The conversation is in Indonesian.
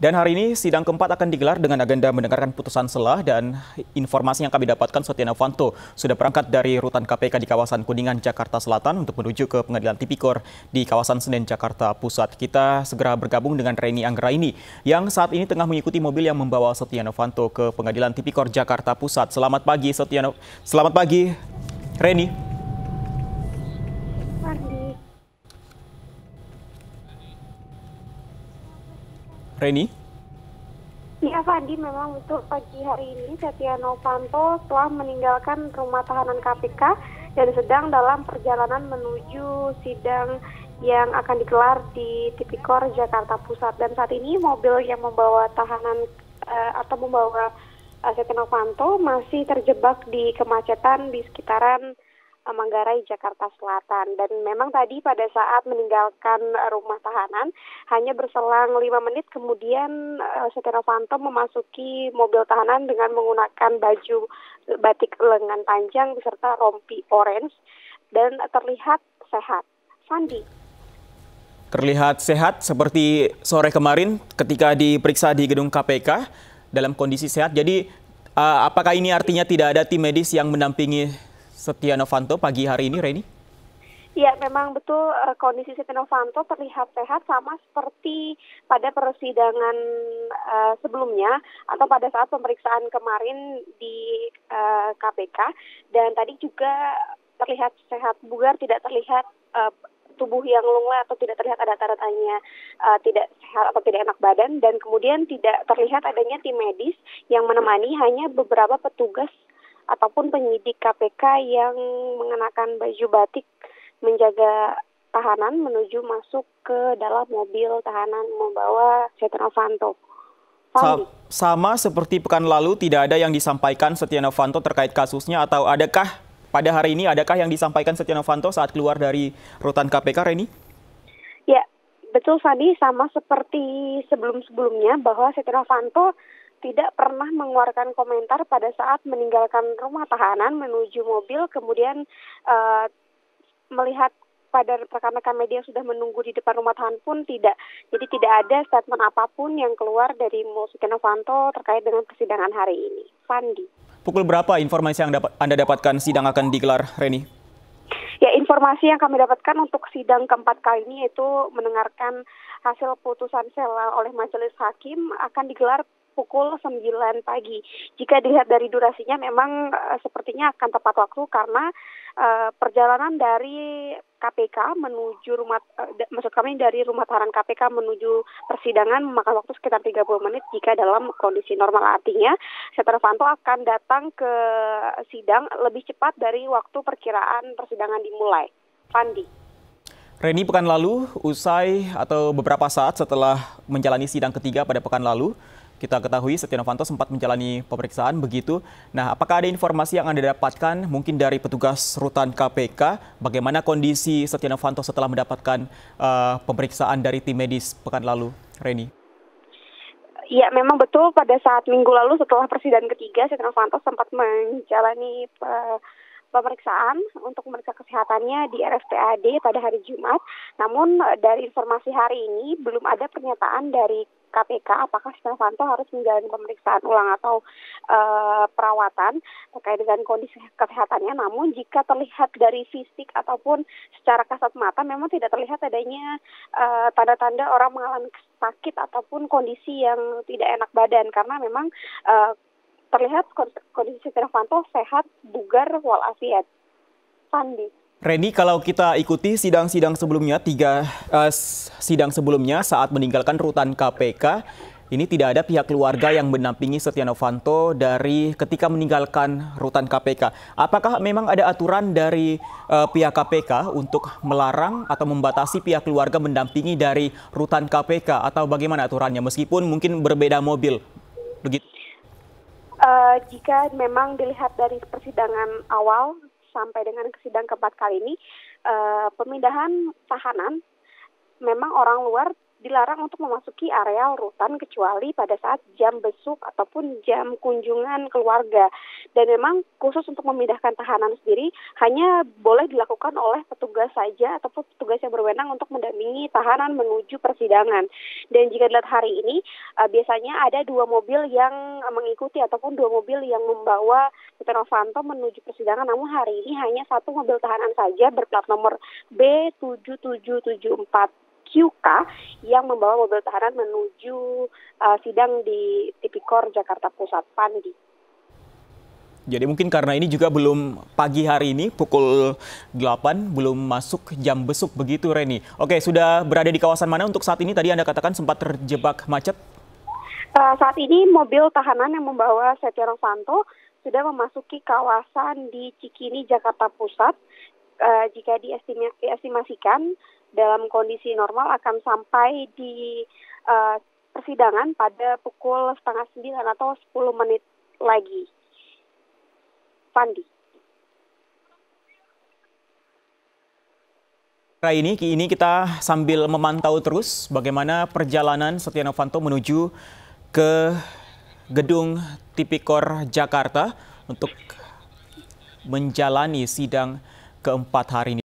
Dan hari ini sidang keempat akan digelar dengan agenda mendengarkan putusan selah dan informasi yang kami dapatkan Setia Novanto sudah berangkat dari rutan KPK di kawasan Kuningan, Jakarta Selatan untuk menuju ke pengadilan tipikor di kawasan Senen, Jakarta Pusat. Kita segera bergabung dengan Reni Anggraini yang saat ini tengah mengikuti mobil yang membawa Setia Novanto ke pengadilan tipikor Jakarta Pusat. Selamat pagi Setia Selamat pagi Reni. Reni? Ya Fandi, memang untuk pagi hari ini Setia Novanto telah meninggalkan rumah tahanan KPK dan sedang dalam perjalanan menuju sidang yang akan digelar di Tipikor Jakarta Pusat. Dan saat ini mobil yang membawa tahanan uh, atau membawa uh, Setia Novanto masih terjebak di kemacetan di sekitaran Manggarai, Jakarta Selatan. Dan memang tadi pada saat meninggalkan rumah tahanan, hanya berselang lima menit kemudian uh, Setia Novanto memasuki mobil tahanan dengan menggunakan baju batik lengan panjang beserta rompi orange dan terlihat sehat. Sandi. Terlihat sehat seperti sore kemarin ketika diperiksa di gedung KPK dalam kondisi sehat. Jadi uh, apakah ini artinya tidak ada tim medis yang mendampingi Setia Novanto pagi hari ini, Reni? Ya, memang betul uh, kondisi Setia Novanto terlihat sehat sama seperti pada persidangan uh, sebelumnya atau pada saat pemeriksaan kemarin di uh, eh, KPK dan tadi juga terlihat sehat bugar, tidak terlihat uh, tubuh yang lunglai atau tidak terlihat ada tanda-tanya uh, tidak sehat atau tidak enak badan dan kemudian tidak terlihat adanya tim medis yang menemani hanya beberapa petugas ataupun penyidik KPK yang mengenakan baju batik menjaga tahanan menuju masuk ke dalam mobil tahanan membawa Setia Novanto. Sa sama seperti pekan lalu tidak ada yang disampaikan Setia Novanto terkait kasusnya atau adakah pada hari ini adakah yang disampaikan Setia Novanto saat keluar dari rutan KPK Reni? Ya, betul Sandi sama seperti sebelum-sebelumnya bahwa Setia Novanto tidak pernah mengeluarkan komentar pada saat meninggalkan rumah tahanan menuju mobil kemudian uh, melihat pada rekan-rekan media yang sudah menunggu di depan rumah tahanan pun tidak. Jadi tidak ada statement apa pun yang keluar dari Setia Novanto terkait dengan persidangan hari ini. Fandi. Pukul berapa informasi yang dapat Anda dapatkan sidang akan digelar, Reni? Ya, informasi yang kami dapatkan untuk sidang keempat kali ini yaitu mendengarkan hasil putusan sela oleh majelis hakim akan digelar pukul 9 pagi. Jika dilihat dari durasinya memang uh, sepertinya akan tepat waktu karena uh, perjalanan dari KPK menuju rumah uh, maksud kami dari rumah tahanan KPK menuju persidangan memakan waktu sekitar 30 menit jika dalam kondisi normal artinya Setia Novanto akan datang ke sidang lebih cepat dari waktu perkiraan persidangan dimulai. Fandi. Reni pekan lalu usai atau beberapa saat setelah menjalani sidang ketiga pada pekan lalu kita ketahui Setia Novanto sempat menjalani pemeriksaan begitu. Nah, apakah ada informasi yang Anda dapatkan mungkin dari petugas rutan KPK bagaimana kondisi Setia Novanto setelah mendapatkan uh, pemeriksaan dari tim medis pekan lalu, Reni? Ya, memang betul pada saat minggu lalu setelah persidangan ketiga Setia Novanto sempat menjalani uh, pemeriksaan untuk memeriksa kesehatannya di RSPAD pada hari Jumat. Namun dari informasi hari ini belum ada pernyataan dari KPK apakah Setia Novanto harus menjalani pemeriksaan ulang atau uh, perawatan terkait dengan kondisi kesehatannya. Namun jika terlihat dari fisik ataupun secara kasat mata memang tidak terlihat adanya eh, tanda-tanda orang mengalami sakit ataupun kondisi yang tidak enak badan karena memang uh, terlihat kondisi Setia Novanto sehat, bugar, walafiat. Sandi. Reni, kalau kita ikuti sidang-sidang sebelumnya, tiga uh, sidang sebelumnya saat meninggalkan rutan KPK, ini tidak ada pihak keluarga yang mendampingi Setia Novanto dari ketika meninggalkan rutan KPK. Apakah memang ada aturan dari uh, pihak KPK untuk melarang atau membatasi pihak keluarga mendampingi dari rutan KPK atau bagaimana aturannya meskipun mungkin berbeda mobil? Begitu. Uh, jika memang dilihat dari persidangan awal sampai dengan kesidang keempat kali ini uh, pemindahan tahanan memang orang luar dilarang untuk memasuki area rutan kecuali pada saat jam besuk ataupun jam kunjungan keluarga. Dan memang khusus untuk memindahkan tahanan sendiri hanya boleh dilakukan oleh petugas saja ataupun petugas yang berwenang untuk mendampingi tahanan menuju persidangan. Dan jika dilihat hari ini uh, biasanya ada dua mobil yang mengikuti ataupun dua mobil yang membawa Setia Novanto menuju persidangan. Namun hari ini hanya satu mobil tahanan saja berplat nomor B7774 QK yang membawa mobil tahanan menuju uh, sidang di Tipikor Jakarta Pusat. Pandi. Jadi mungkin karena ini juga belum pagi hari ini pukul 8 belum masuk jam besuk begitu Reni. Oke, sudah berada di kawasan mana untuk saat ini? Tadi Anda katakan sempat terjebak macet. Uh, saat ini mobil tahanan yang membawa Setia Novanto sudah memasuki kawasan di Cikini Jakarta Pusat. Uh, jika diestimasikan dalam kondisi normal akan sampai di uh, persidangan pada pukul setengah sembilan atau sepuluh menit lagi. Pandi. Ini, ini kita sambil memantau terus bagaimana perjalanan Setia Novanto menuju ke gedung Tipikor Jakarta untuk menjalani sidang keempat hari ini.